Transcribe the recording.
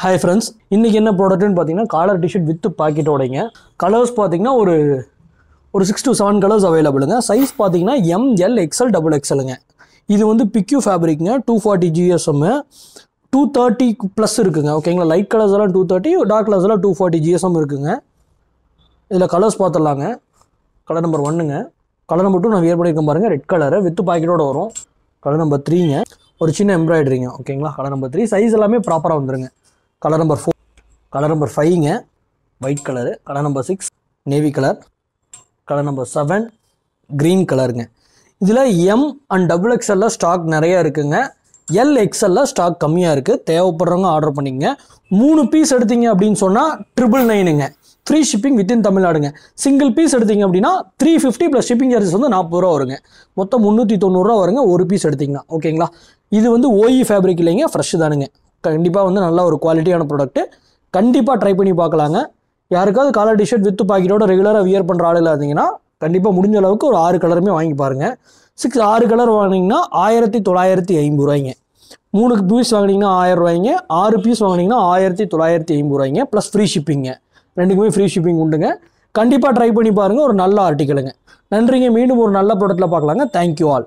Hi friends இன்றைக்கி என்ன ப்ராடக்ட்னு பார்த்தீங்கன்னா காலர் டிஷர்ட் வித் பாக்கெட்டோடைங்க கலர்ஸ் பார்த்தீங்கன்னா ஒரு ஒரு சிக்ஸ் டு செவன் கலர்ஸ் அவைலபிளுங்க சைஸ் பார்த்தீங்கன்னா எம்எல் எக்ஸ்எல் டபுள் எக்ஸ்எலுங்க இது வந்து பிக்யூ ஃபேப்ரிக்ங்க two forty GSM two thirty plus இருக்குங்க ஓகேங்களா லைட் கலர்ஸ் எல்லாம் டூ தேர்ட்டி டார்க் கலர்ஸ் எல்லாம் டூ ஃபார்ட்டி ஜிஎஸ்எம் இருக்குங்க. இதில் கலர்ஸ் பார்த்துடலாங்க. கலர் நம்பர் ஒன்றுங்க கலர் நம்பர் டூ நான் வியர் பண்ணியிருக்கேன் பாருங்கள் ரெட் கலரு வித் பாக்கெட்டோட வரும். கலர் நம்பர் த்ரீங்க ஒரு சின்ன எம்ப்ராய்டரிங்க ஓகேங்களா கலர் நம்பர் த்ரீ சைஸ் எல்லாமே ப்ராப்பராக வந்துருங்க. Colour number four colour number ஃபைவ்ங்க white colour colour number six navy colour colour number seven green கலருங்க இதில் எம் அண்ட் டபுள் எக்ஸ்எல்ல ஸ்டாக் நிறைய இருக்குங்க. எல் எக்ஸ்எல்ல ஸ்டாக் கம்மியாக இருக்குது தேவைப்படுறவங்க ஆர்டர் பண்ணிங்க மூணு பீஸ் எடுத்தீங்க அப்படின்னு சொன்னால் ட்ரிபிள் நைனுங்க ஃப்ரீ ஷிப்பிங் வித்தின் தமிழ்நாடுங்க. சிங்கிள் பீஸ் எடுத்தீங்க அப்படின்னா three fifty plus shipping charges வந்து நாற்பது ரூபா வருங்க. மொத்தம் முந்நூற்றி தொண்ணூறுரூவா வருங்க. ஒரு பீஸ் எடுத்தீங்கன்னா. ஓகேங்களா இது வந்து ஓஇ ஃபேப்ரிக் இல்லைங்க. ஃப்ரெஷ் தானுங்க. கண்டிப்பாக வந்து நல்ல ஒரு குவாலிட்டியான ப்ராடக்ட்டு கண்டிப்பாக ட்ரை பண்ணி பார்க்கலாங்க. யாருக்காவது காலர் டிஷர்ட் வித்து பாக்கெட்டோட ரெகுலராக வியர் பண்ணுற ஆள் இல்லாதீங்கன்னா கண்டிப்பாக முடிஞ்ச அளவுக்கு ஒரு ஆறு கலருமே வாங்கி பாருங்கள் சிக்ஸ் ஆறு கலர் வாங்கினீங்கன்னா ஆயிரத்தி தொள்ளாயிரத்தி ஐம்பது ரூபாய்ங்க. மூணு பீஸ் வாங்கினீங்கன்னா ஆயிரம் ரூபாய்ங்க. ஆறு பீஸ் வாங்கினீங்கன்னா ஆயிரத்தி தொள்ளாயிரத்தி ஐம்பது ரூபாய்ங்க. ப்ளஸ் ஃப்ரீ ஷிப்பிங்க ரெண்டுக்குமே ஃப்ரீ ஷிப்பிங் உண்டுங்க. கண்டிப்பாக ட்ரை பண்ணி பாருங்கள் ஒரு நல்ல ஆர்டிக்கலுங்க நன்றிங்க. மீண்டும் ஒரு நல்ல ப்ராடக்ட்டில் பார்க்கலாங்க. Thank you all